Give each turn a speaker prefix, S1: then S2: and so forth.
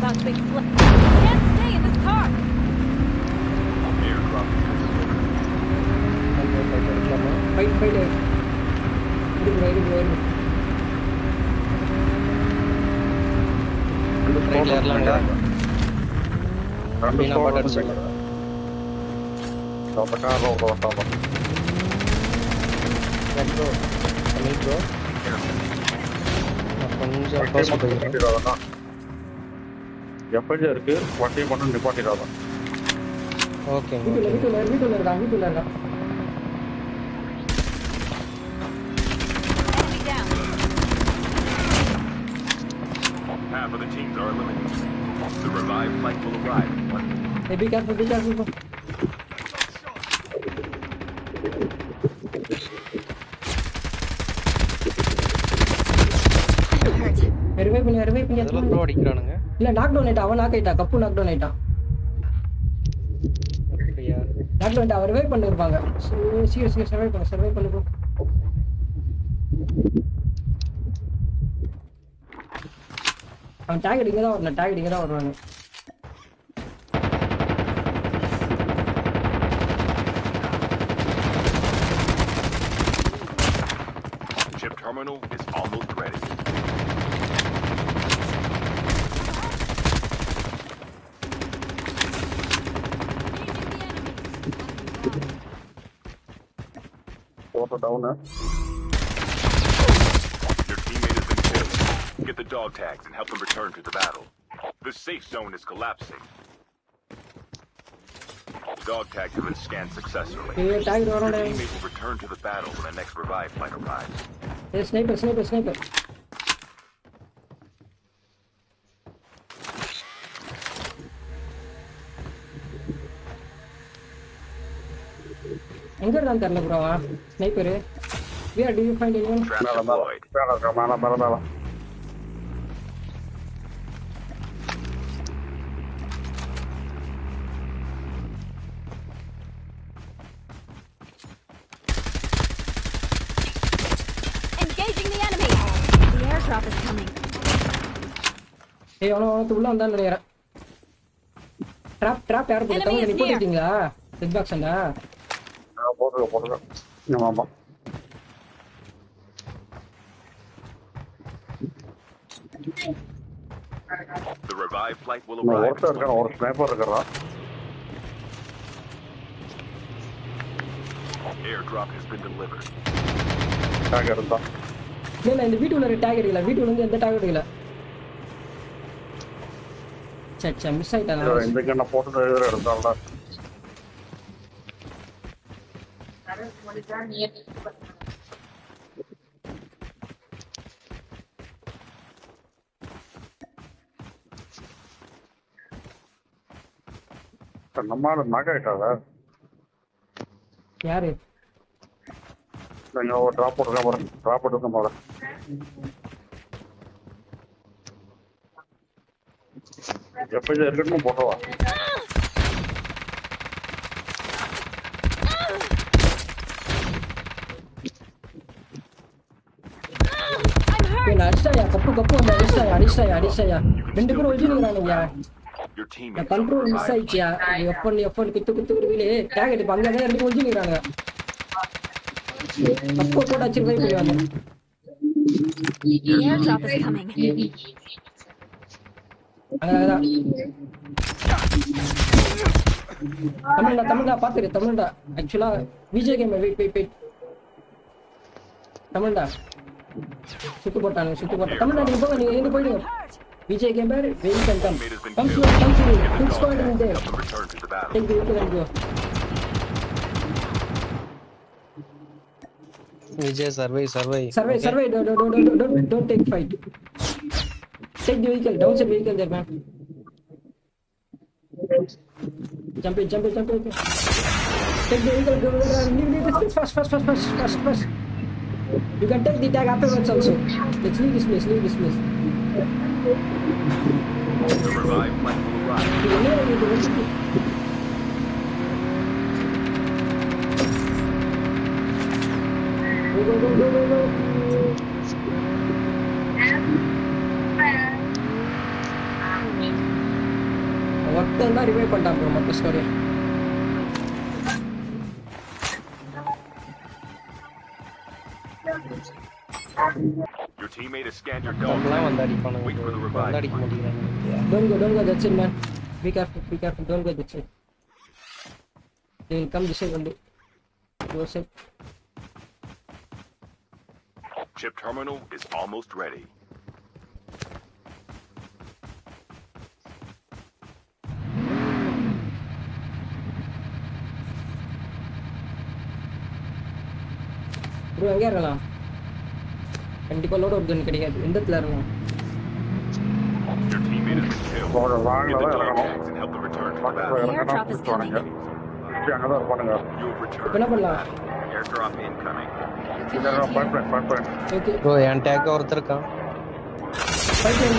S1: about to explode. Can't stay in this car.
S2: I'm here, Crawford.
S3: Fight, fight, guys. Ini bro, ini bro,
S4: ini.
S5: Right clear lah,
S4: ya.
S5: Bina
S4: pada
S5: di
S4: sini.
S5: Kau
S4: tekan, kau kau kau.
S5: Let's go. Let's go. Yeah. Apa nih?
S4: Apa sih? எப்படியா இருக்கு வண்டியை மட்டும் நிப்பாட்டிடாதான்
S5: ஓகேங்க
S3: வீட்டுல
S5: okay
S3: வீட்டுல வீட்டுல இருக்கான் வீட்டுல இருக்கான்
S1: Enemy down.
S2: Half of the teams are eliminated. The revived flight will arrive in one minute.
S3: Hey, be careful, be careful, bro.
S1: Hurt.
S3: Revive பண்ணி ரிவைவ் பண்ணி
S5: அதெல்லாம் ப்ரோ அடிக்கிறானுங்க
S3: இல்ல நாக் டவுன் அவன் நாக் ஆயிட்டா கப்பு நாக் டவுன் ஆயிட்டான் knock down அவன் revive பண்ணிருப்பாங்க. சீக்கிரம் சீக்கிரம் சர்வை பண்ணு சர்வை பண்ணு bro. அவன் டேக் அடிக்க தான் வரல டேக் அடிக்க தான் வருவாங்க
S2: terminal is
S4: also down.
S2: Your teammate has been killed. Get the dog tags and help them return to the battle. The safe zone is collapsing. Dog tags have been scanned successfully. Your teammate will return to the battle when the next revive flight arrives.
S3: Hey, sniper, sniper, sniper. எங்க இருக்கான்னு தெரியல bro sniper where to you find anyone
S2: Trap
S4: மேலே மேலே
S2: deployed.
S4: மேலே இருக்கா மேலே மேலே மேலே
S1: Engaging the enemy. The airdrop is coming.
S3: ஏய் அவன அவனத்து உள்ள வந்தான்னு நினைக்கிறேன் ட்ராப் ட்ராப் யார் போட்டு
S1: Enemy
S3: தமிழ்
S1: is
S3: நீ
S1: near.
S3: போட்டுட்டீங்களா செட் பாக்ஸ்டா
S4: ஆ, போட்டுருக்க போட்டுருக்க ஆமாம் ஆமாம்
S2: The revive flight will
S4: இன்னும்
S2: arrive.
S4: ஒருத்தர்
S2: in
S4: இருக்கான்
S2: one
S4: ஒரு
S2: minute.
S4: ஸ்னைப்பர் இருக்கிறான்
S2: Airdrop has been delivered.
S4: டேக் இருந்தான்
S3: இல்ல இல்ல இந்த வீட்டுக்குள்ள டேக் அடிக்கல வீட்டுக்குள்ள இருந்து எந்த டேக் அடிக்கல சே சே மிஸ் ஆயிட்டா
S4: இந்த கண்ணை போட்டு எழுதுற முடிஞ்சா நீ நம்ம நாக் ஆயிட்டாதா
S3: யாரு?
S4: நான் ஒரு டிராப் போட்டுருக்கேன் போறேன் டிராப் போட்டுருக்கேன் போறேன் எப்போ இருக்கணும் போட்டவா
S3: பக்கம் வந்தா அடிச்சாயா அடிச்சாயா ரெண்டு பேரும்
S2: ஒழிச்சிருக்கிறானுங்க
S3: கண்ட்ரோல் மிஸ் ஆயிடுச்சியா. எஃப்என் எஃப்என் குத்து குத்து குடுவிலே டேக் அடிப்பா அங்கே இருந்து ஒழிச்சிருக்கிறாங்க அப்போ போட்டு வச்சிருக்கேன் போயிடுவாங்க தமிழ்டா தமிழ்டா பாத்துரு தமிழ்டா. ஆக்சுவலா Vijay game wait wait wait. தமிழ்டா. சுட்டு போட்டானுங்க சுட்டு போட்டாங்க தமிழ்டா நீங்க போங்க நீங்க எங்க போயிடுங்க Vijay gamer wait and come
S2: teammate has been
S3: come
S2: killed.
S3: To come to
S2: Get the
S3: full
S2: dog
S3: squad
S2: tags
S3: in
S2: and
S3: there
S2: help them return to the battle.
S3: Thank you thank you
S5: Vijay survive survive
S3: survey survey don't take fight take the vehicle down side vehicle there ma'am Jump in, jump in, jump in. Take the vehicle, go, go, go, leave, leave this place fast, fast, fast, fast, fast, fast. You can take the tag afterwards also. Let's leave this place, leave this place.
S2: The revive flight will arrive.
S3: இது என்ன இது வந்து Go, go, go, go, go, go. தான் revive பண்ணிட்டான் bro மொத்த story
S2: Your teammate has scanned your dog
S5: நம்மளாம்
S2: tag.
S5: வந்து அடிப்பானுங்க
S2: Wait for the
S5: bro.
S2: revive.
S5: வந்து அடிக்க மாட்டேங்கிறானுங்க
S3: Don't go, don't go, that's it, man. Be careful, be careful, don't go this way. They will come this way only. You are safe.
S2: Chip terminal is almost ready.
S3: Bro எங்கே இருக்கலாம் கண்டிப்பா load out கன் கிடைக்காது. எந்த இடத்துல
S2: இறங்கும்
S4: போற வாங்கல இறங்கணும். பக்கத்துல
S5: ஒருத்தர் இருக்கான்.
S3: பைப்லைன்